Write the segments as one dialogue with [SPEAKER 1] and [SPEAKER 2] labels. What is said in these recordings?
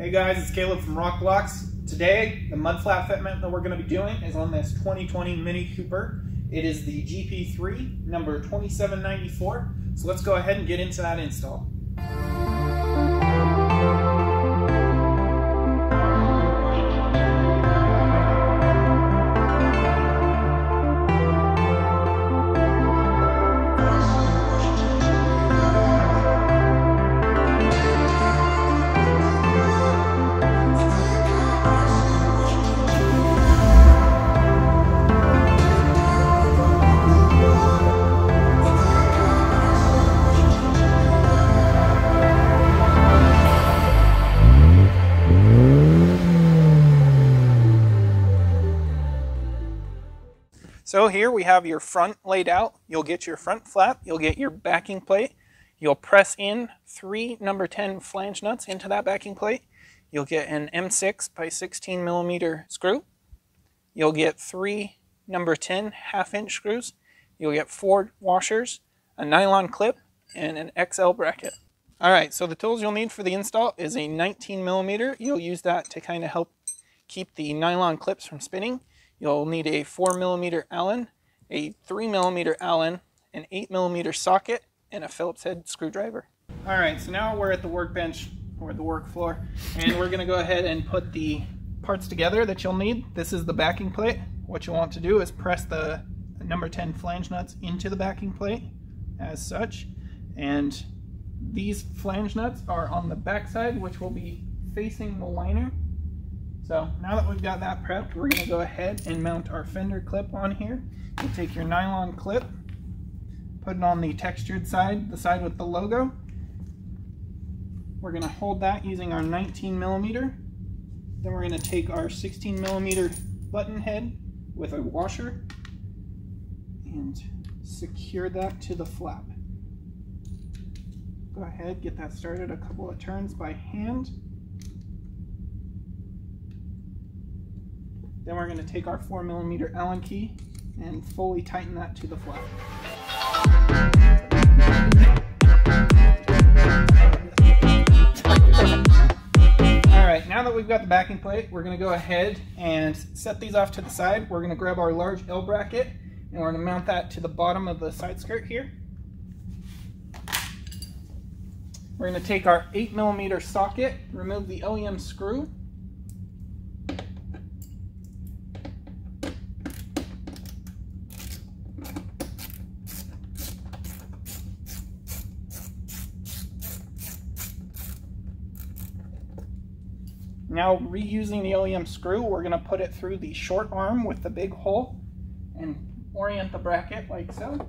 [SPEAKER 1] Hey guys, it's Caleb from Rokblokz. Today, the mud flap fitment that we're going to be doing is on this 2020 Mini Cooper. It is the GP3, number 2794. So let's go ahead and get into that install. So here we have your front laid out. You'll get your front flap, you'll get your backing plate. You'll press in three number 10 flange nuts into that backing plate. You'll get an M6 by 16 millimeter screw. You'll get three number 10 half inch screws. You'll get four washers, a nylon clip, and an XL bracket. All right, so the tools you'll need for the install is a 19 millimeter. You'll use that to kind of help keep the nylon clips from spinning. You'll need a 4 millimeter Allen, a 3 millimeter Allen, an 8 millimeter socket, and a Phillips head screwdriver. All right, so now we're at the workbench or the work floor, and we're gonna go ahead and put the parts together that you'll need. This is the backing plate. What you want to do is press the number 10 flange nuts into the backing plate as such, and these flange nuts are on the back side, which will be facing the liner. So now that we've got that prepped, we're gonna go ahead and mount our fender clip on here. You take your nylon clip, put it on the textured side, the side with the logo. We're gonna hold that using our 19 millimeter. Then we're gonna take our 16 millimeter button head with a washer and secure that to the flap. Go ahead, get that started a couple of turns by hand. Then we're going to take our 4 millimeter Allen key and fully tighten that to the flap. Alright, now that we've got the backing plate, we're going to go ahead and set these off to the side. We're going to grab our large L bracket and we're going to mount that to the bottom of the side skirt here. We're going to take our 8 millimeter socket, remove the OEM screw, Now reusing the OEM screw, we're going to put it through the short arm with the big hole and orient the bracket like so.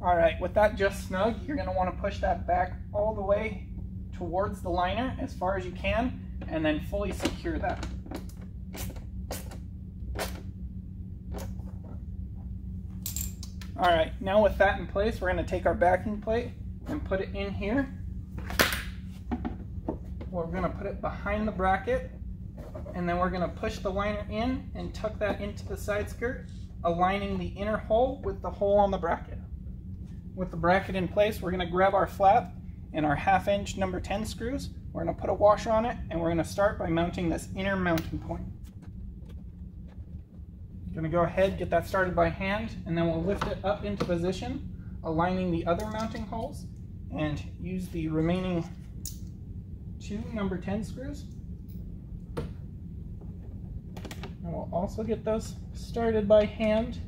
[SPEAKER 1] All right, with that just snug, you're gonna wanna push that back all the way towards the liner as far as you can and then fully secure that. All right, now with that in place, we're gonna take our backing plate and put it in here. We're gonna put it behind the bracket and then we're gonna push the liner in and tuck that into the side skirt, aligning the inner hole with the hole on the bracket. With the bracket in place, we're gonna grab our flap and our half inch number 10 screws. We're going to put a washer on it and we're going to start by mounting this inner mounting point. Going to go ahead, get that started by hand, and then we'll lift it up into position, aligning the other mounting holes, and use the remaining two number 10 screws. And we'll also get those started by hand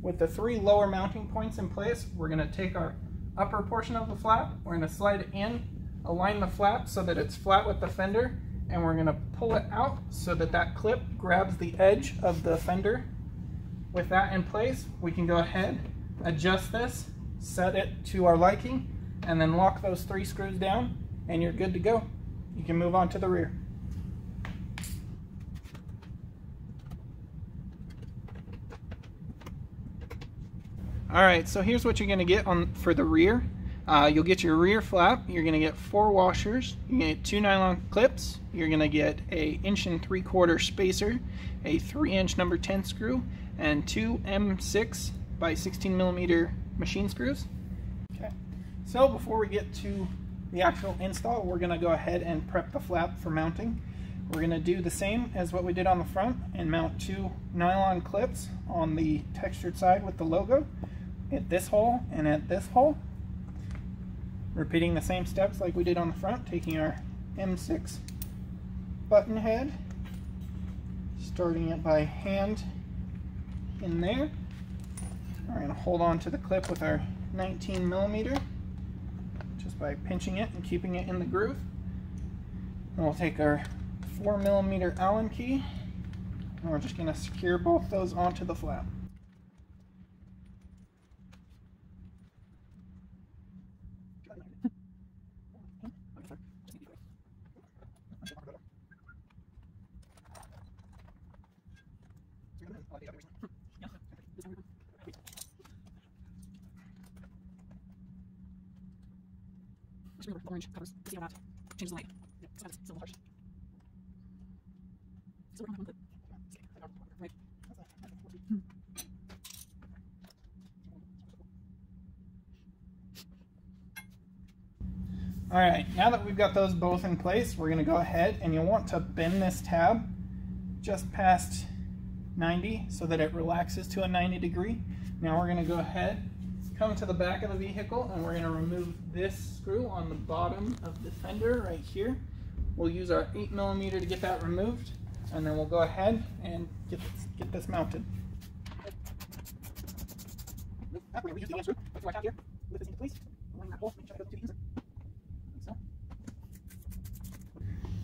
[SPEAKER 1] With the three lower mounting points in place, we're going to take our upper portion of the flap, we're going to slide it in, align the flap so that it's flat with the fender, and we're going to pull it out so that that clip grabs the edge of the fender. With that in place, we can go ahead, adjust this, set it to our liking, and then lock those three screws down, and you're good to go. You can move on to the rear. All right, so here's what you're gonna get on for the rear. Uh, you'll get your rear flap. You're going to get four washers. You're going to get two nylon clips. You're going to get a inch and three quarter spacer, a three inch number 10 screw, and two M6 by 16 millimeter machine screws. Okay. So before we get to the actual install, we're going to go ahead and prep the flap for mounting. We're going to do the same as what we did on the front and mount two nylon clips on the textured side with the logo at this hole and at this hole. Repeating the same steps like we did on the front, taking our M6 button head, starting it by hand in there. We're going to hold on to the clip with our 19 millimeter just by pinching it and keeping it in the groove. And we'll take our 4 millimeter Allen key and we're just going to secure both those onto the flap. Orange covers see how that changes the light. Yeah, still harsh. Have Right. Hmm. All right, now that we've got those both in place, we're gonna go ahead and you'll want to bend this tab just past 90 so that it relaxes to a 90 degree. Now we're gonna go ahead, come to the back of the vehicle and we're gonna remove this screw on the bottom of the fender right here. We'll use our eight millimeter to get that removed and then we'll go ahead and get this, get this mounted.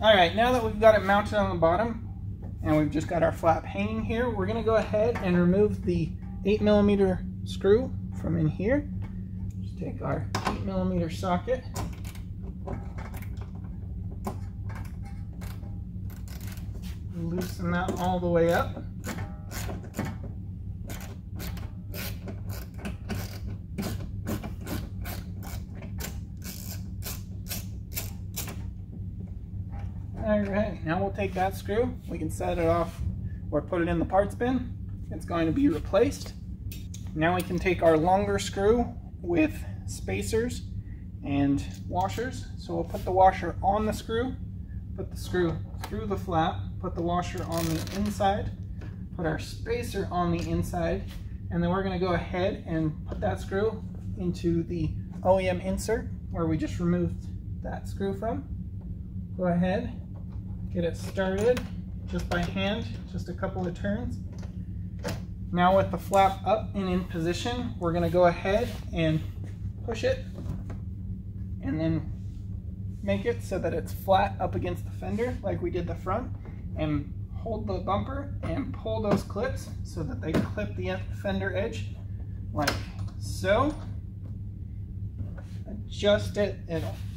[SPEAKER 1] All right, now that we've got it mounted on the bottom and we've just got our flap hanging here, we're gonna go ahead and remove the eight millimeter screw from in here. Just take our eight millimeter socket loosen that all the way up. Alright, now we'll take that screw, we can set it off or put it in the parts bin. It's going to be replaced. Now we can take our longer screw with spacers and washers. So we'll put the washer on the screw, put the screw through the flap, put the washer on the inside, put our spacer on the inside, and then we're going to go ahead and put that screw into the OEM insert where we just removed that screw from. Go ahead, get it started just by hand, just a couple of turns. Now with the flap up and in position, we're going to go ahead and push it and then make it so that it's flat up against the fender like we did the front and hold the bumper and pull those clips so that they clip the fender edge like so. Adjust it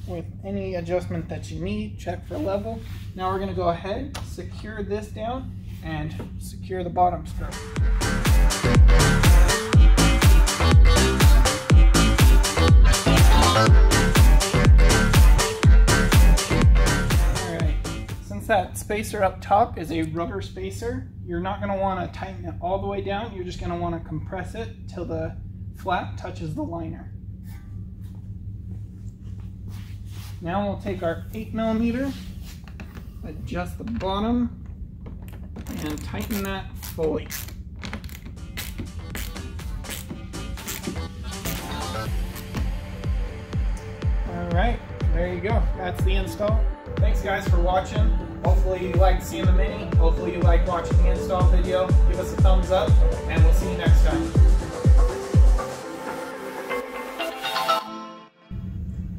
[SPEAKER 1] with any adjustment that you need, check for level. Now we're gonna go ahead, secure this down and secure the bottom screw. That spacer up top is a rubber spacer, you're not going to want to tighten it all the way down. You're just going to want to compress it till the flap touches the liner. Now we'll take our 8 millimeter, adjust the bottom, and tighten that fully. Right, there you go. That's the install. Thanks guys for watching. Hopefully you liked seeing the Mini. Hopefully you liked watching the install video. Give us a thumbs up and we'll see you next time.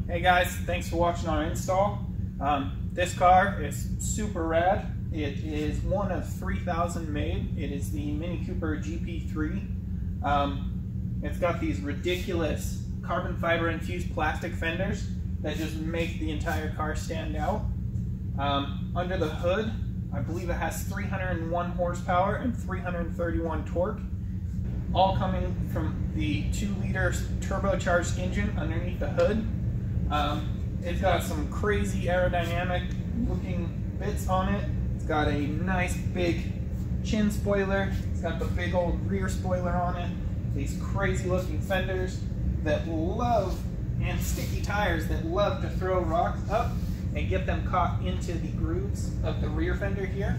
[SPEAKER 1] Hey guys, thanks for watching our install. Um, this car is super rad. It is one of 3,000 made. It is the Mini Cooper GP3. Um, it's got these ridiculous carbon fiber infused plastic fenders that just make the entire car stand out. Um, under the hood, I believe it has 301 horsepower and 331 torque. all coming from the two liter turbocharged engine underneath the hood. Um, it's got some crazy aerodynamic looking bits on it. It's got a nice big chin spoiler. It's got the big old rear spoiler on it. These crazy looking fenders that love, and sticky tires that love to throw rocks up and get them caught into the grooves of the rear fender here.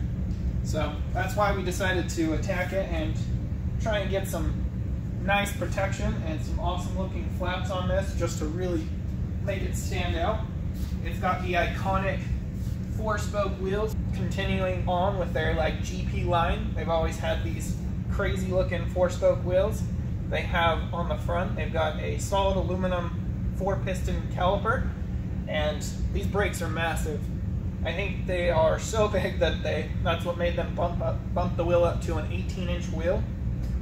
[SPEAKER 1] So that's why we decided to attack it and try and get some nice protection and some awesome looking flaps on this just to really make it stand out. It's got the iconic four spoke wheels continuing on with their like GP line. They've always had these crazy looking four spoke wheels. They have on the front, they've got a solid aluminum four piston caliper and these brakes are massive. I think they are so big that they that's what made them bump up, bump the wheel up to an 18 inch wheel,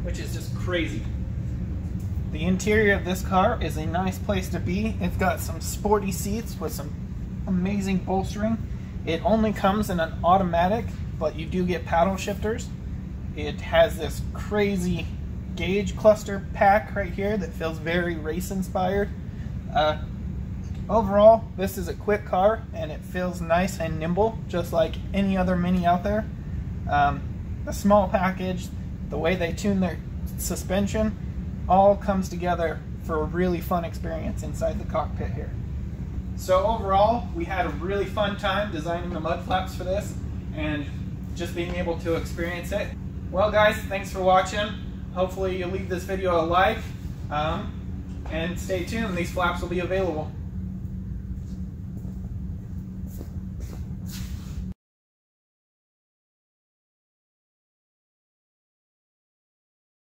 [SPEAKER 1] which is just crazy. The interior of this car is a nice place to be. It's got some sporty seats with some amazing bolstering. It only comes in an automatic, but you do get paddle shifters. It has this crazy gauge cluster pack right here that feels very race inspired. Uh, overall, this is a quick car and it feels nice and nimble, just like any other Mini out there. Um, the small package, the way they tune their suspension, all comes together for a really fun experience inside the cockpit here. So overall, we had a really fun time designing the mud flaps for this and just being able to experience it. Well guys, thanks for watching. Hopefully you leave this video a like um, and stay tuned. These flaps will be available.